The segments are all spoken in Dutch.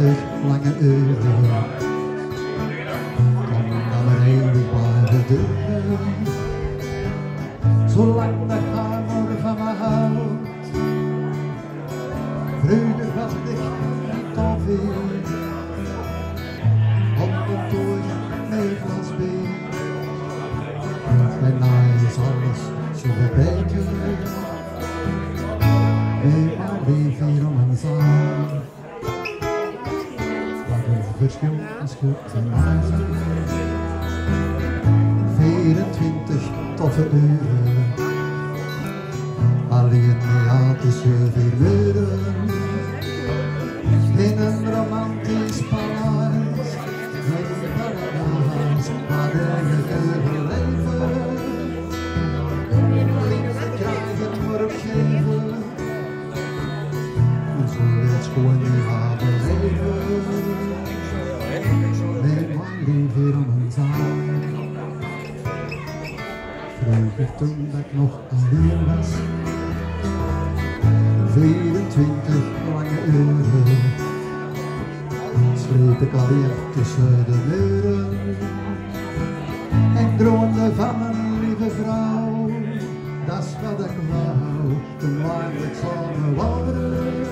lange uren. Kom eeuwig bij de deur. Zolang de hamer van me houdt. Vreugde dicht niet al veel. Op de tooi Nederlands weer. En nou is alles zo beter. Weer maar leef hier om ons aan. Verschil en wijze. 24 toffe uren. Alleen vier muren. In een romantisch paleis. Een paradijs waar de kunnen leven. Liefde krijgen op geven. En zo het gewoon hebben leven. Aan. Vroeger toen ik nog alleen was. 24 lange uren. Sleep ik alleen tussen de muren. En droomde van een lieve vrouw. Dat is wat ik wou, toen ik samen waren.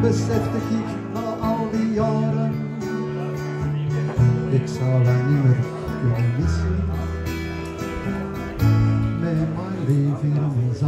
Besefte ik na al die jaren. oradaki sağlanıyor gönlümüz ve mali firmıza